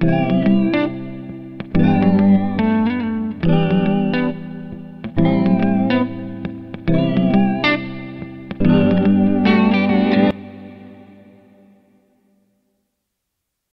Música